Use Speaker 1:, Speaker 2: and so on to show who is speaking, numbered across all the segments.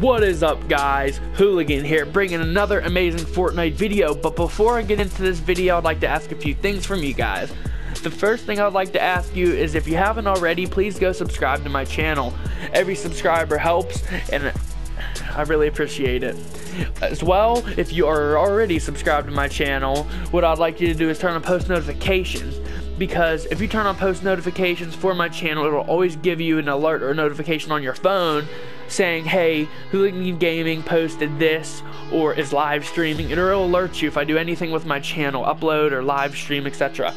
Speaker 1: What is up guys? Hooligan here bringing another amazing Fortnite video but before I get into this video I'd like to ask a few things from you guys. The first thing I'd like to ask you is if you haven't already please go subscribe to my channel. Every subscriber helps and I really appreciate it. As well, if you are already subscribed to my channel, what I'd like you to do is turn on post notifications because if you turn on post notifications for my channel, it'll always give you an alert or notification on your phone saying, hey, Hooligan Gaming posted this or is live streaming. It'll alert you if I do anything with my channel, upload or live stream, etc.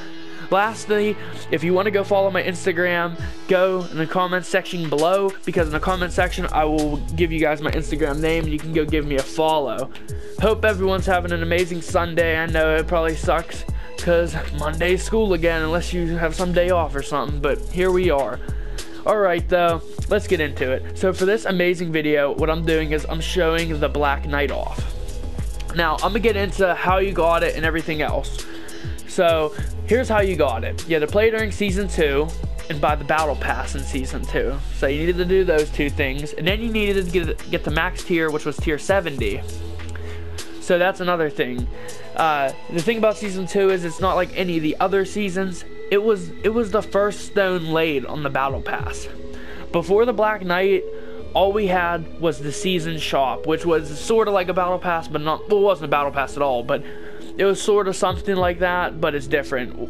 Speaker 1: Lastly, if you want to go follow my Instagram, go in the comment section below because in the comment section I will give you guys my Instagram name you can go give me a follow. Hope everyone's having an amazing Sunday. I know it probably sucks because Monday's school again unless you have some day off or something, but here we are. Alright though, let's get into it. So for this amazing video, what I'm doing is I'm showing the Black Knight off. Now, I'm gonna get into how you got it and everything else. So, here's how you got it. You had to play during Season 2 and buy the Battle Pass in Season 2. So you needed to do those two things. And then you needed to get, get the max tier, which was tier 70. So that's another thing. Uh, the thing about Season 2 is it's not like any of the other seasons it was it was the first stone laid on the battle pass. Before the Black Knight, all we had was the season shop, which was sort of like a battle pass, but not well, it wasn't a battle pass at all, but it was sort of something like that, but it's different.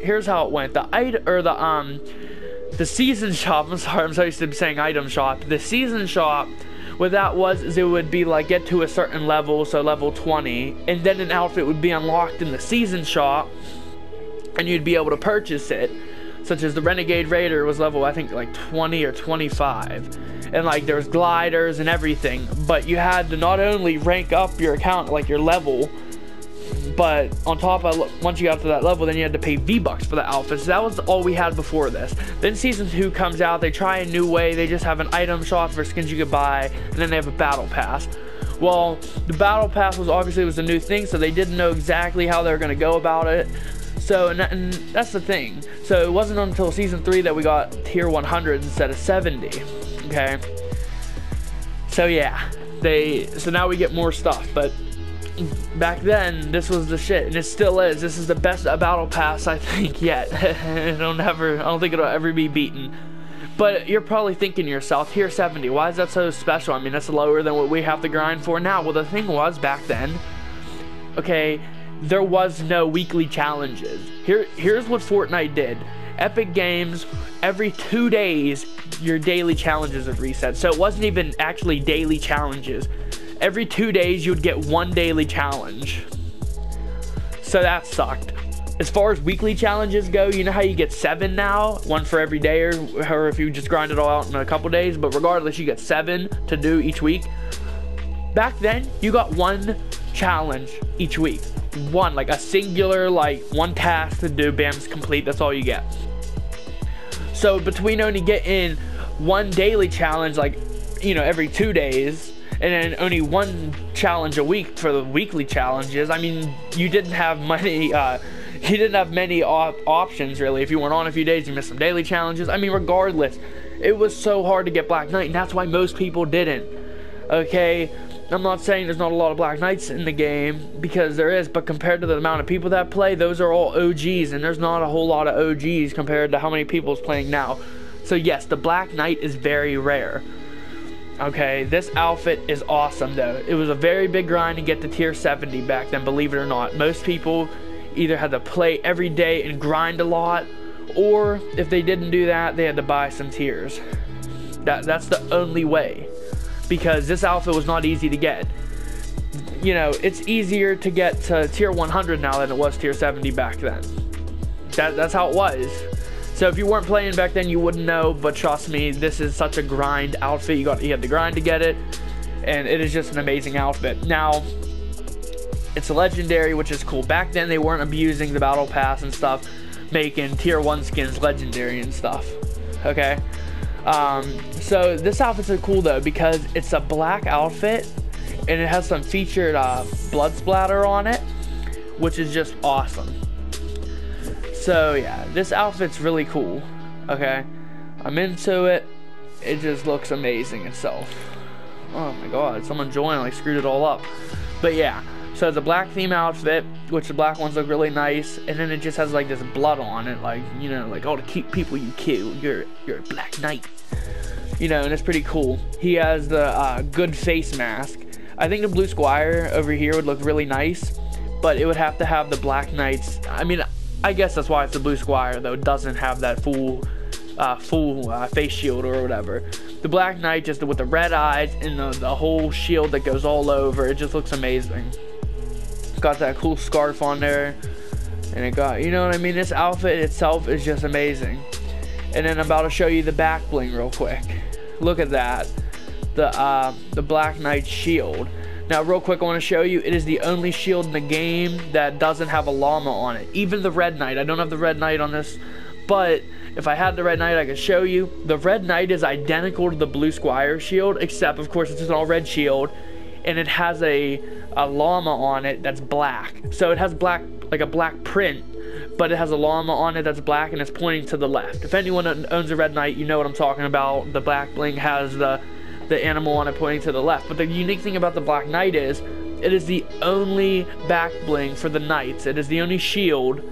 Speaker 1: Here's how it went: the item or the um the season shop. I'm sorry, I'm so used to saying item shop. The season shop. What that was is it would be like get to a certain level, so level 20, and then an outfit would be unlocked in the season shop, and you'd be able to purchase it such as the Renegade Raider was level I think like 20 or 25 and like there was gliders and everything but you had to not only rank up your account like your level but on top of once you got to that level then you had to pay V-Bucks for the outfits that was all we had before this then season 2 comes out they try a new way they just have an item shop for skins you could buy and then they have a battle pass well the battle pass was obviously was a new thing so they didn't know exactly how they were going to go about it so, and, that, and, that's the thing. So it wasn't until season three that we got tier 100 instead of 70. Okay. So yeah, they. So now we get more stuff, but back then this was the shit, and it still is. This is the best battle pass I think yet. it'll never. I don't think it'll ever be beaten. But you're probably thinking to yourself, here 70, why is that so special? I mean, that's lower than what we have to grind for now. Well, the thing was back then, okay, there was no weekly challenges. Here, here's what Fortnite did. Epic Games, every two days, your daily challenges would reset. So it wasn't even actually daily challenges. Every two days, you'd get one daily challenge. So that sucked. As far as weekly challenges go, you know how you get seven now? One for every day, or, or if you just grind it all out in a couple days. But regardless, you get seven to do each week. Back then, you got one challenge each week one, like a singular, like one task to do, bam's complete, that's all you get. So between only getting one daily challenge, like, you know, every two days, and then only one challenge a week for the weekly challenges, I mean, you didn't have many, uh, you didn't have many op options really. If you weren't on a few days, you missed some daily challenges. I mean, regardless, it was so hard to get Black Knight, and that's why most people didn't. Okay, I'm not saying there's not a lot of Black Knights in the game, because there is, but compared to the amount of people that play, those are all OGs, and there's not a whole lot of OGs compared to how many people is playing now. So yes, the Black Knight is very rare. Okay, this outfit is awesome though. It was a very big grind to get to tier 70 back then, believe it or not. Most people either had to play every day and grind a lot, or if they didn't do that, they had to buy some tiers. That, that's the only way because this outfit was not easy to get. You know, it's easier to get to tier 100 now than it was tier 70 back then. That, that's how it was. So if you weren't playing back then, you wouldn't know. But trust me, this is such a grind outfit. You got you had to grind to get it, and it is just an amazing outfit. Now, it's legendary, which is cool. Back then, they weren't abusing the battle pass and stuff, making tier one skins legendary and stuff. Okay. Um, so this outfit's cool though because it's a black outfit and it has some featured uh, blood splatter on it, which is just awesome. So yeah, this outfit's really cool. Okay, I'm into it. It just looks amazing itself. Oh my god, someone joined, like screwed it all up. But yeah, so it's a black theme outfit, which the black ones look really nice, and then it just has like this blood on it, like you know, like all the keep people you kill. You're you're a black knight, you know, and it's pretty cool. He has the uh, good face mask. I think the blue squire over here would look really nice, but it would have to have the black knights. I mean, I guess that's why it's the blue squire though. Doesn't have that full uh, full uh, face shield or whatever. The Black Knight just with the red eyes and the, the whole shield that goes all over. It just looks amazing It's got that cool scarf on there. And it got, you know what I mean? This outfit itself is just amazing. And then I'm about to show you the back bling real quick. Look at that. The, uh, the Black Knight shield. Now, real quick, I want to show you, it is the only shield in the game that doesn't have a llama on it. Even the Red Knight. I don't have the Red Knight on this, but if I had the Red Knight, I could show you. The Red Knight is identical to the Blue Squire shield, except, of course, it's an all red shield and it has a, a llama on it that's black. So it has black, like a black print, but it has a llama on it that's black and it's pointing to the left. If anyone owns a Red Knight, you know what I'm talking about. The back bling has the, the animal on it pointing to the left. But the unique thing about the Black Knight is, it is the only back bling for the Knights. It is the only shield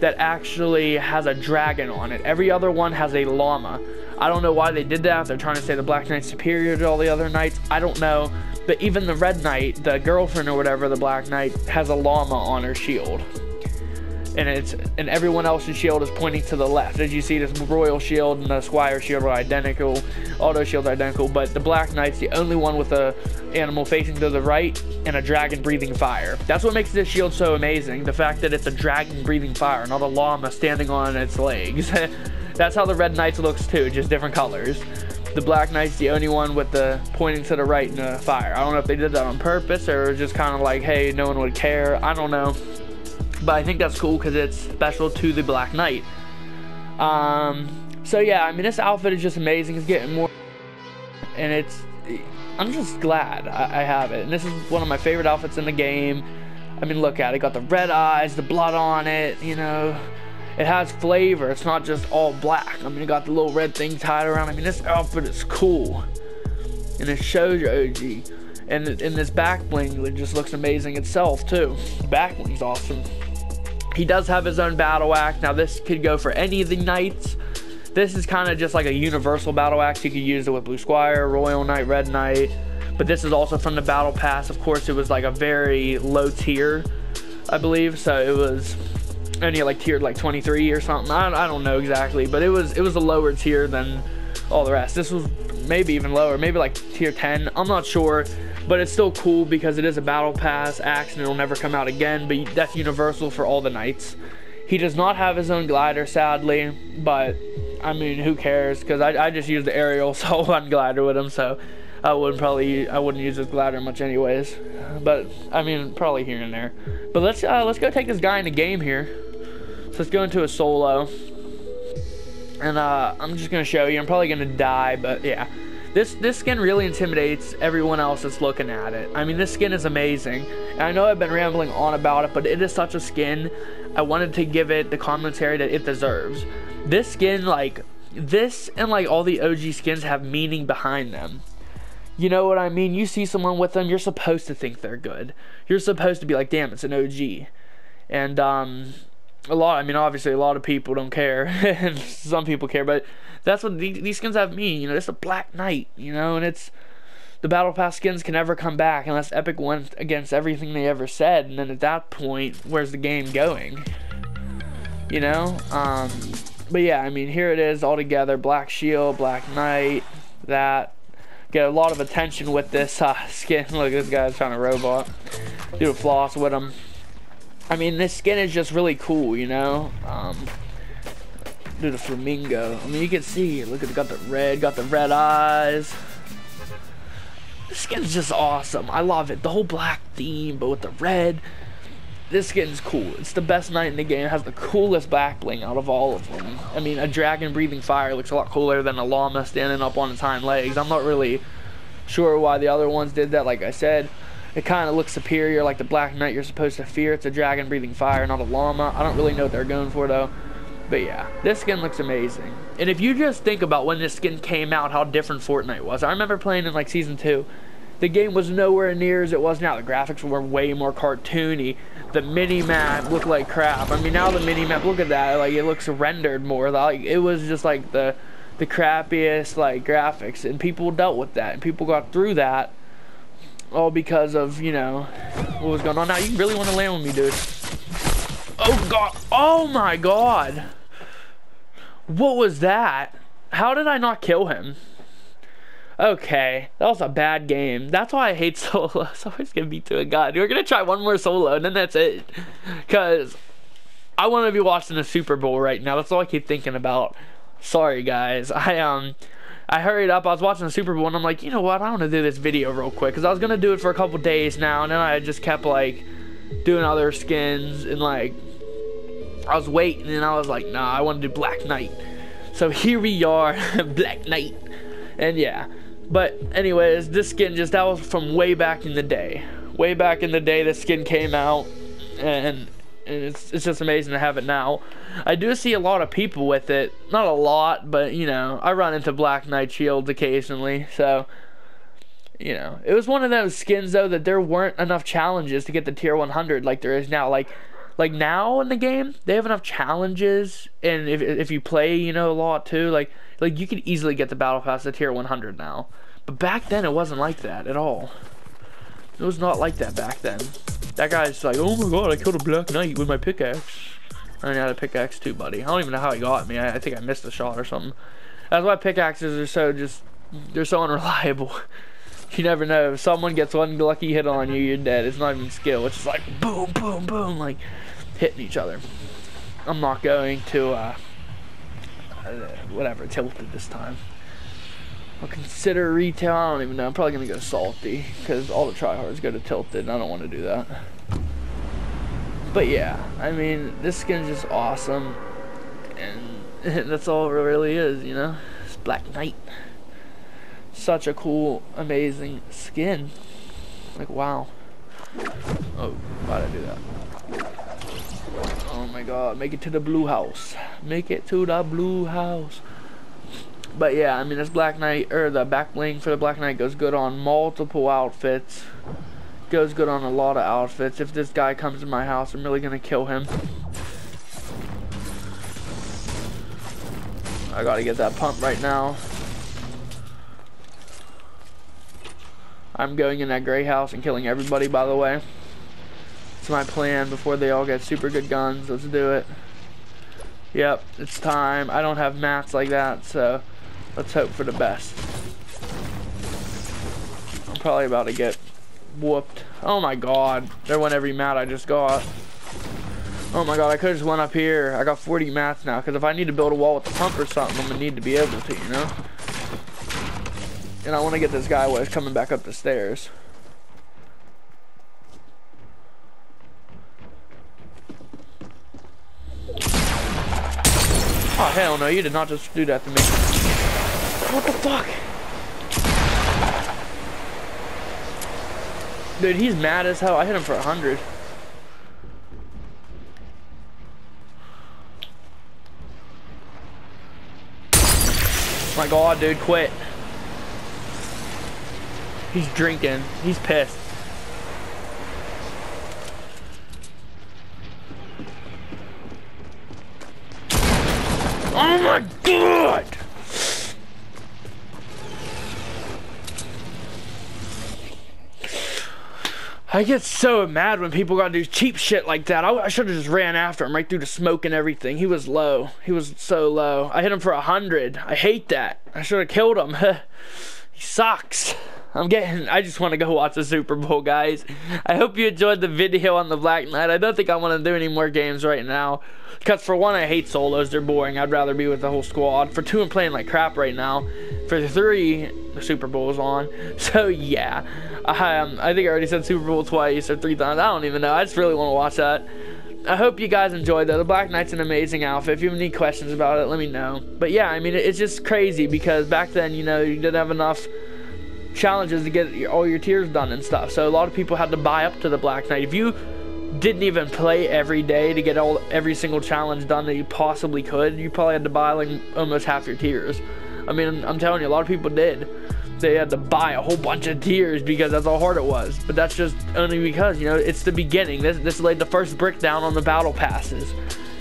Speaker 1: that actually has a dragon on it. Every other one has a llama. I don't know why they did that. They're trying to say the Black Knight's superior to all the other knights. I don't know. But even the Red Knight, the girlfriend or whatever, the Black Knight, has a llama on her shield. And it's and everyone else's shield is pointing to the left. As you see, this Royal Shield and the Squire Shield are identical. All those shields are identical, but the Black Knight's the only one with a animal facing to the right and a dragon breathing fire. That's what makes this shield so amazing. The fact that it's a dragon breathing fire, not a llama standing on its legs. That's how the Red Knights looks too, just different colors the Black Knight's the only one with the pointing to the right and the fire. I don't know if they did that on purpose or just kind of like, hey, no one would care. I don't know. But I think that's cool because it's special to the Black Knight. Um, so yeah, I mean, this outfit is just amazing. It's getting more, and it's, I'm just glad I, I have it. And this is one of my favorite outfits in the game. I mean, look at it. Got the red eyes, the blood on it, you know it has flavor. It's not just all black. I mean, it got the little red thing tied around. I mean, this outfit is cool. And it shows you OG. And in this back bling, it just looks amazing itself, too. Back bling's awesome. He does have his own battle axe. Now, this could go for any of the knights. This is kind of just like a universal battle axe. You could use it with Blue Squire, Royal Knight, Red Knight. But this is also from the Battle Pass. Of course, it was like a very low tier, I believe. So it was only like tiered like 23 or something. I, I don't know exactly, but it was it was a lower tier than all the rest. This was maybe even lower, maybe like tier 10. I'm not sure, but it's still cool because it is a battle pass axe and it'll never come out again. But that's universal for all the knights. He does not have his own glider, sadly, but I mean, who cares? Because I, I just use the aerial assault one glider with him, so I wouldn't probably I wouldn't use his glider much anyways. But I mean, probably here and there. But let's uh, let's go take this guy in the game here. So let's go into a solo. And uh, I'm just to show you. I'm probably to die, but yeah. This, this skin really intimidates everyone else that's looking at it. I mean, this skin is amazing. And I know I've been rambling on about it, but it is such a skin. I wanted to give it the commentary that it deserves. This skin, like, this and like all the OG skins have meaning behind them. You know what I mean? You see someone with them, you're supposed to think they're good. You're supposed to be like, damn, it's an OG. And um, a lot. I mean, obviously, a lot of people don't care, some people care, but that's what these, these skins have mean. You know, it's a Black Knight. You know, and it's the Battle Pass skins can never come back unless Epic went against everything they ever said, and then at that point, where's the game going? You know, um, but yeah, I mean, here it is all together: Black Shield, Black Knight, that. Get a lot of attention with this uh, skin. Look, this guy's trying to robot. Do a floss with him. I mean, this skin is just really cool, you know? Um, do the flamingo. I mean, you can see, look at got the red, got the red eyes. This skin's just awesome. I love it. The whole black theme, but with the red. This skin's cool. It's the best knight in the game. It has the coolest back bling out of all of them. I mean, a dragon breathing fire looks a lot cooler than a llama standing up on its hind legs. I'm not really sure why the other ones did that, like I said. It kind of looks superior, like the Black Knight you're supposed to fear. It's a dragon breathing fire, not a llama. I don't really know what they're going for, though. But yeah, this skin looks amazing. And if you just think about when this skin came out, how different Fortnite was. I remember playing in like Season 2, the game was nowhere near as it was now. The graphics were way more cartoony. The mini map looked like crap. I mean, now the mini map, look at that. Like it looks rendered more. Like it was just like the the crappiest like graphics, and people dealt with that, and people got through that all because of you know what was going on. Now you really want to land with me, dude? Oh god! Oh my god! What was that? How did I not kill him? Okay, that was a bad game. That's why I hate solo. So I'm just gonna beat to a god. We're gonna try one more solo and then that's it. Cause I want to be watching the Super Bowl right now. That's all I keep thinking about. Sorry guys. I um I hurried up. I was watching the Super Bowl and I'm like, you know what? I want to do this video real quick because I was gonna do it for a couple days now, and then I just kept like doing other skins and like I was waiting and I was like, nah, I want to do Black Knight. So here we are, Black Knight, and yeah. But anyways, this skin just that was from way back in the day. Way back in the day, this skin came out, and, and it's it's just amazing to have it now. I do see a lot of people with it. Not a lot, but you know, I run into Black Knight shields occasionally, so you know, it was one of those skins though that there weren't enough challenges to get the tier 100 like there is now. Like like now in the game, they have enough challenges, and if if you play, you know, a lot too, like like you could easily get the battle pass to tier 100 now. But back then it wasn't like that at all. It was not like that back then. That guy's like, oh my god, I killed a Black Knight with my pickaxe. I had a pickaxe too, buddy. I don't even know how he got me. I, I think I missed a shot or something. That's why pickaxes are so just, they're so unreliable. you never know. If someone gets one lucky hit on you, you're dead. It's not even skill. It's just like boom, boom, boom, like hitting each other. I'm not going to, uh, uh, whatever, tilted this time. I'll consider retail. I don't even know. I'm probably going to go salty because all the tryhards go to tilted and I don't want to do that. But yeah, I mean, this skin's just awesome. And that's all it really is, you know? It's Black Knight. Such a cool, amazing skin. Like, wow. Oh, why'd I do that? Oh my god, make it to the blue house. Make it to the blue house. But yeah, I mean, this Black Knight, or the back bling for the Black Knight goes good on multiple outfits. Goes good on a lot of outfits. If this guy comes to my house, I'm really going to kill him. I gotta get that pump right now. I'm going in that gray house and killing everybody, by the way. It's my plan before they all get super good guns. Let's do it. Yep, it's time. I don't have mats like that, so let's hope for the best. I'm probably about to get whooped. Oh my god. There went every mat I just got. Oh my god, I could just went up here. I got 40 mats now, because if I need to build a wall with the pump or something, I'm going to need to be able to, you know? And I want to get this guy while he's coming back up the stairs. Oh, hell no, you did not just do that to me. What the fuck? Dude, he's mad as hell. I hit him for a 100. My god, dude, quit. He's drinking. He's pissed. Oh my god! I get so mad when people gotta do cheap shit like that. I, I should have just ran after him right through the smoke and everything. He was low. He was so low. I hit him for a hundred. I hate that. I should have killed him. he sucks. I'm getting, I just want to go watch the Super Bowl, guys. I hope you enjoyed the video on the Black Knight. I don't think I want to do any more games right now. Because for one, I hate solos. They're boring. I'd rather be with the whole squad. For two, I'm playing like crap right now. For three, the Super Bowl is on. So, yeah. I, um, I think I already said Super Bowl twice or three times. I don't even know. I just really want to watch that. I hope you guys enjoyed that. The Black Knight's an amazing outfit. If you have any questions about it, let me know. But yeah, I mean, it's just crazy because back then, you know, you didn't have enough challenges to get all your tiers done and stuff. So a lot of people had to buy up to the Black Knight. If you didn't even play every day to get all every single challenge done that you possibly could, you probably had to buy like almost half your tiers. I mean, I'm telling you, a lot of people did. they had to buy a whole bunch of tiers because that's how hard it was. But that's just only because, you know, it's the beginning. This, this laid the first brick down on the battle passes.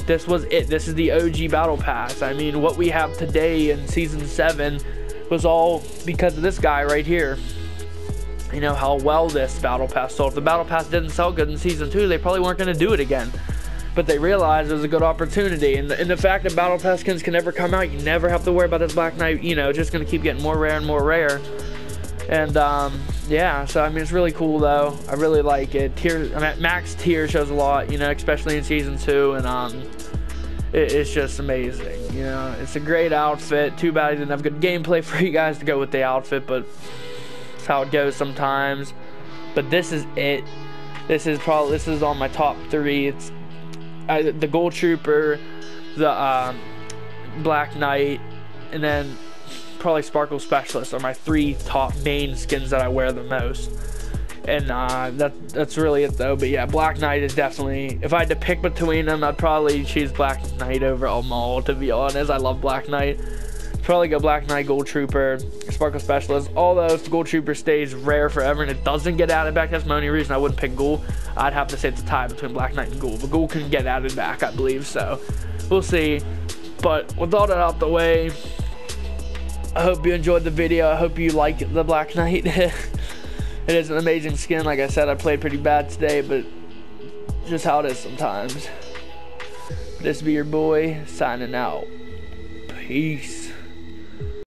Speaker 1: This was it. This is the OG battle pass. I mean, what we have today in season 7 was all because of this guy right here. You know, how well this battle pass sold. If the battle pass didn't sell good in season 2, they probably weren't going to do it again but they realized it was a good opportunity. And the, and the fact that Battle Pass skins can never come out, you never have to worry about this Black Knight, you know, just going to keep getting more rare and more rare. And um, yeah, so I mean, it's really cool though. I really like it. Tier, I mean, max tier shows a lot, you know, especially in season two, and um, it's just amazing. You know, it's a great outfit. Too bad I didn't have good gameplay for you guys to go with the outfit, but it's how it goes sometimes. But this is it. This is probably this is on my top three. It's uh, the Ghoul Trooper, the uh, Black Knight, and then probably Sparkle Specialist are my three top main skins that I wear the most. And uh, that that's really it though. But yeah, Black Knight is definitely. If I had to pick between them, I'd probably choose Black Knight over Amal. To be honest, I love Black Knight. Probably go Black Knight, Ghoul Trooper, Sparkle Specialist. Although if Ghoul Trooper stays rare forever and it doesn't get added back, that's my only reason I wouldn't pick Ghoul. I'd have to say it's a tie between Black Knight and Ghoul. But Ghoul can get added back, I believe. So we'll see. But with all that out the way, I hope you enjoyed the video. I hope you like the Black Knight. it is an amazing skin. Like I said, I played pretty bad today, but just how it is sometimes. This be your boy signing out. Peace.